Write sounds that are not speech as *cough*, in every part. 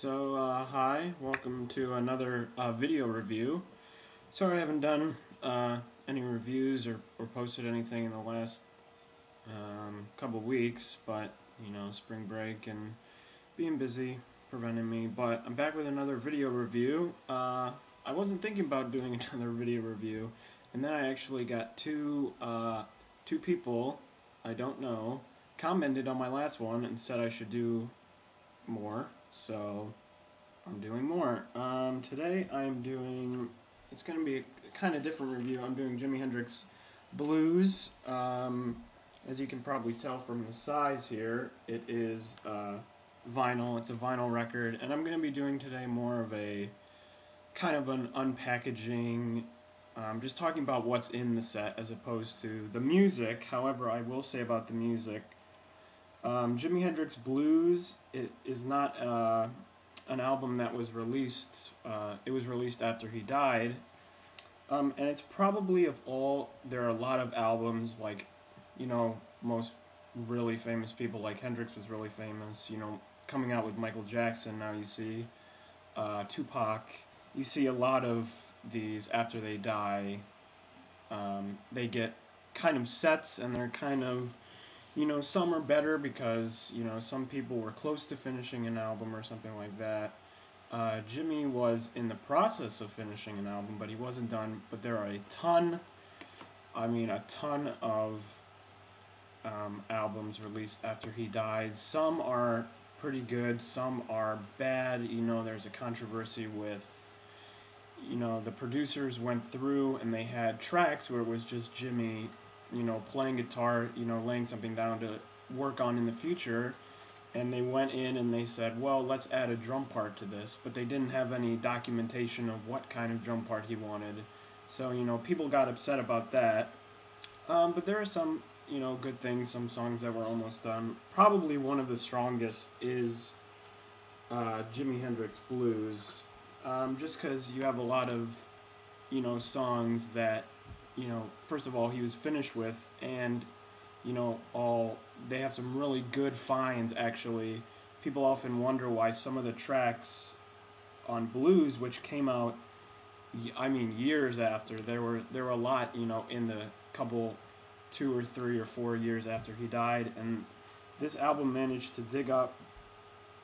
So, uh, hi, welcome to another uh, video review. Sorry I haven't done uh, any reviews or, or posted anything in the last um, couple weeks, but, you know, spring break and being busy prevented me. But I'm back with another video review. Uh, I wasn't thinking about doing *laughs* another video review, and then I actually got two, uh, two people I don't know commented on my last one and said I should do more, so I'm doing more. Um, today I'm doing, it's going to be a kind of different review. I'm doing Jimi Hendrix Blues. Um, as you can probably tell from the size here, it is uh, vinyl. It's a vinyl record, and I'm going to be doing today more of a kind of an unpackaging, um, just talking about what's in the set as opposed to the music. However, I will say about the music, um, Jimi Hendrix Blues it not uh, an album that was released. Uh, it was released after he died, um, and it's probably of all. There are a lot of albums like, you know, most really famous people like Hendrix was really famous. You know, coming out with Michael Jackson. Now you see uh, Tupac. You see a lot of these after they die. Um, they get kind of sets, and they're kind of you know, some are better because, you know, some people were close to finishing an album or something like that. Uh, Jimi was in the process of finishing an album, but he wasn't done. But there are a ton, I mean, a ton of um, albums released after he died. Some are pretty good, some are bad. You know, there's a controversy with, you know, the producers went through and they had tracks where it was just Jimi you know, playing guitar, you know, laying something down to work on in the future. And they went in and they said, well, let's add a drum part to this. But they didn't have any documentation of what kind of drum part he wanted. So, you know, people got upset about that. Um, but there are some, you know, good things, some songs that were almost done. Probably one of the strongest is uh, Jimi Hendrix Blues. Um, just because you have a lot of, you know, songs that you know, first of all, he was finished with, and you know, all they have some really good finds actually. People often wonder why some of the tracks on blues, which came out, I mean, years after there were there were a lot, you know, in the couple, two or three or four years after he died, and this album managed to dig up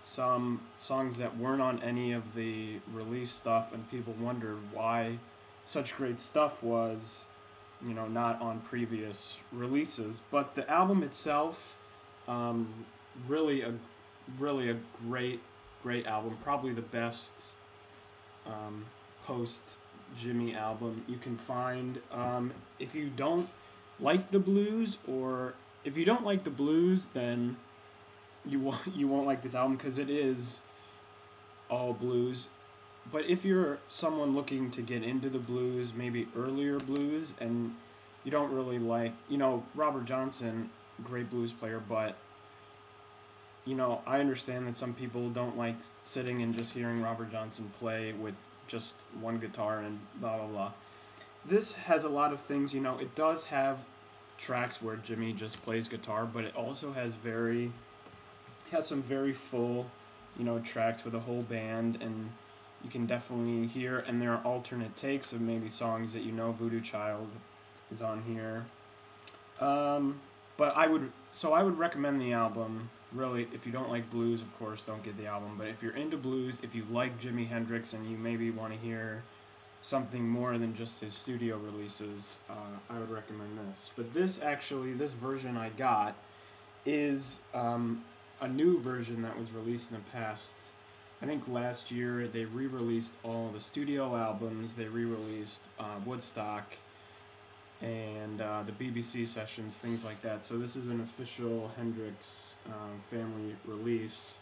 some songs that weren't on any of the release stuff, and people wondered why such great stuff was you know, not on previous releases. But the album itself, um, really a really a great great album. Probably the best um, post Jimi album you can find. Um, if you don't like the blues, or if you don't like the blues, then you won't *laughs* you won't like this album because it is all blues but if you're someone looking to get into the blues, maybe earlier blues, and you don't really like, you know, Robert Johnson, great blues player, but you know, I understand that some people don't like sitting and just hearing Robert Johnson play with just one guitar and blah blah blah. This has a lot of things, you know, it does have tracks where Jimi just plays guitar, but it also has very has some very full, you know, tracks with a whole band and you can definitely hear, and there are alternate takes of maybe songs that you know. Voodoo Child is on here. Um, but I would, so I would recommend the album. Really, if you don't like blues, of course, don't get the album. But if you're into blues, if you like Jimi Hendrix and you maybe want to hear something more than just his studio releases, uh, I would recommend this. But this actually, this version I got is um, a new version that was released in the past I think last year they re-released all the studio albums. They re-released uh, Woodstock and uh, the BBC sessions, things like that. So this is an official Hendrix um, family release.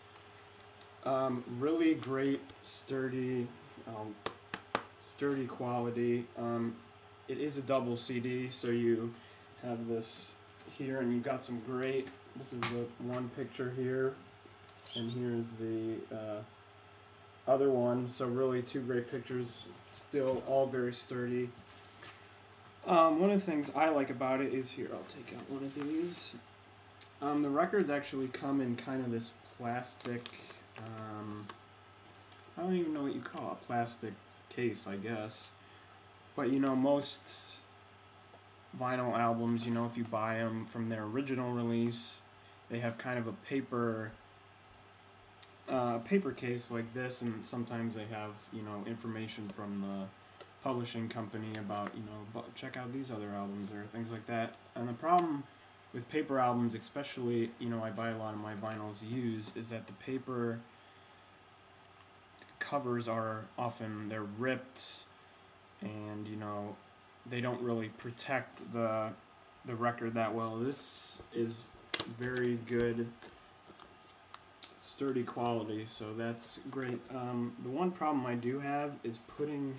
Um, really great, sturdy, um, sturdy quality. Um, it is a double CD, so you have this here, and you've got some great. This is the one picture here, and here's the. Uh, other one. So really two great pictures, still all very sturdy. Um, one of the things I like about it is here, I'll take out one of these. Um, the records actually come in kind of this plastic, um, I don't even know what you call it, a plastic case, I guess. But you know, most vinyl albums, you know, if you buy them from their original release, they have kind of a paper uh, paper case like this, and sometimes they have you know information from the publishing company about you know check out these other albums or things like that. And the problem with paper albums, especially you know I buy a lot of my vinyls used, is that the paper covers are often they're ripped, and you know they don't really protect the the record that well. This is very good sturdy quality, so that's great. Um, the one problem I do have is putting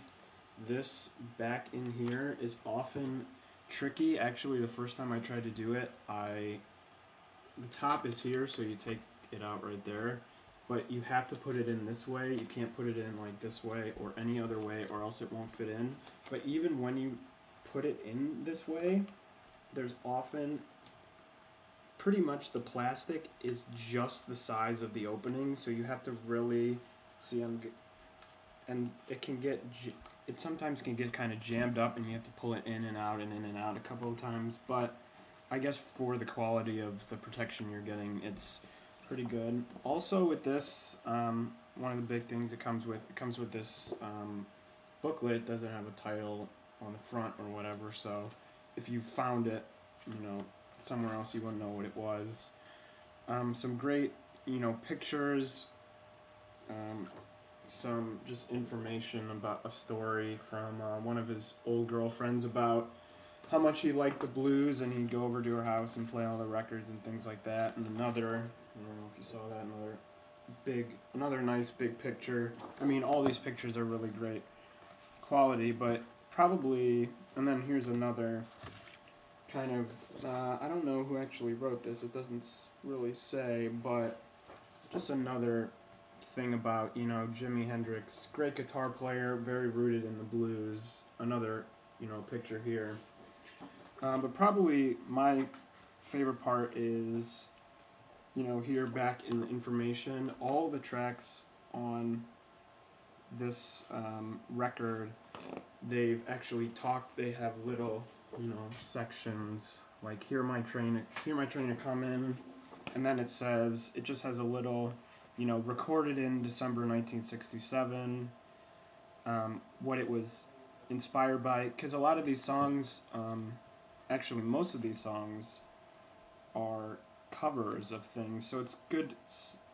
this back in here is often tricky. Actually, the first time I tried to do it, I the top is here, so you take it out right there. But you have to put it in this way. You can't put it in like this way or any other way, or else it won't fit in. But even when you put it in this way, there's often pretty much the plastic is just the size of the opening, so you have to really see I'm and it can get it sometimes can get kind of jammed up and you have to pull it in and out and in and out a couple of times, but I guess for the quality of the protection you're getting, it's pretty good. Also with this, um, one of the big things it comes with it comes with this um, booklet. It doesn't have a title on the front or whatever, so if you found it, you know, somewhere else you wouldn't know what it was. Um, some great, you know, pictures. Um, some just information about a story from uh, one of his old girlfriends about how much he liked the blues, and he'd go over to her house and play all the records and things like that. And another, I don't know if you saw that, another big, another nice big picture. I mean, all these pictures are really great quality, but probably, and then here's another kind of uh, I don't know who actually wrote this. It doesn't really say, but just another thing about you know Jimi Hendrix, great guitar player, very rooted in the blues. Another you know picture here, um, but probably my favorite part is you know here back in the information, all the tracks on this um, record they've actually talked they have little you know sections like hear my train hear my train to come in and then it says it just has a little you know recorded in december 1967 um, what it was inspired by because a lot of these songs um, actually most of these songs are covers of things so it's good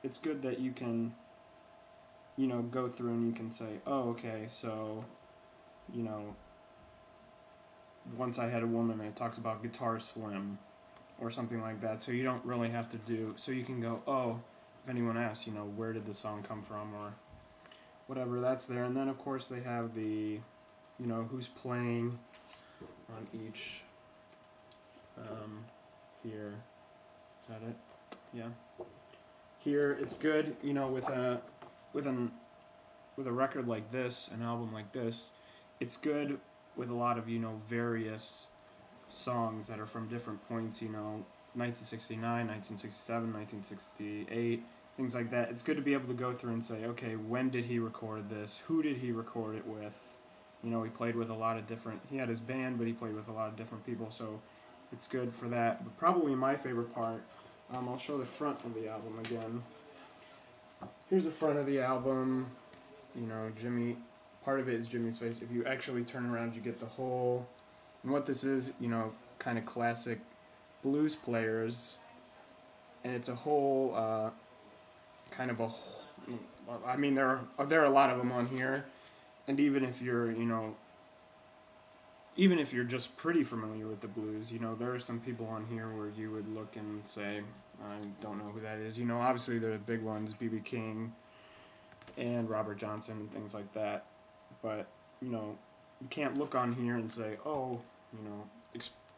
it's good that you can you know go through and you can say oh okay so you know once I had a woman and it talks about guitar slim or something like that. So you don't really have to do so you can go, oh, if anyone asks, you know, where did the song come from or whatever, that's there. And then of course they have the you know, who's playing on each um here. Is that it? Yeah. Here it's good, you know, with a with an with a record like this, an album like this, it's good with a lot of you know various songs that are from different points you know 1969 1967 1968 things like that. It's good to be able to go through and say okay when did he record this? Who did he record it with? You know he played with a lot of different he had his band but he played with a lot of different people so it's good for that. But probably my favorite part um, i'll show the front of the album again. Here's the front of the album you know jimi part of it is Jimi's face. If you actually turn around, you get the whole. And what this is, you know, kind of classic blues players, and it's a whole uh, kind of a. I mean, there are there are a lot of them on here, and even if you're, you know. Even if you're just pretty familiar with the blues, you know, there are some people on here where you would look and say, I don't know who that is. You know, obviously there are the big ones, B.B. King and Robert Johnson and things like that but you know you can't look on here and say oh you know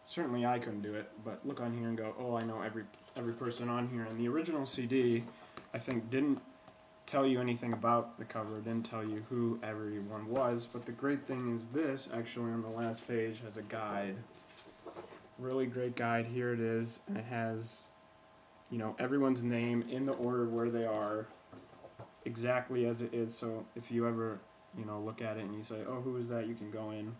certainly i couldn't do it but look on here and go oh i know every every person on here and the original cd i think didn't tell you anything about the cover didn't tell you who everyone was but the great thing is this actually on the last page has a guide really great guide here it is and it has you know everyone's name in the order where they are exactly as it is. So if you ever, you know, look at it and you say, "Oh, who is that?" You can go in,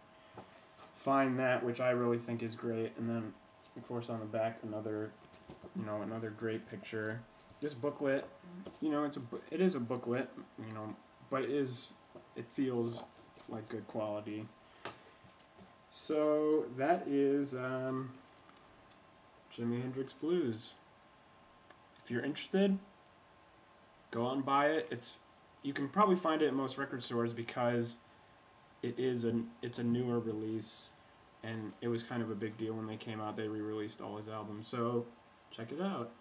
find that, which I really think is great, and then, of course, on the back, another, you know, another great picture. This booklet, you know, it's a it is a booklet, you know, but it is it feels like good quality. So that is um, Jimi Hendrix Blues. If you're interested, go out and buy it. It's you can probably find it at most record stores because it is an it's a newer release and it was kind of a big deal when they came out. They re-released all his albums. So check it out.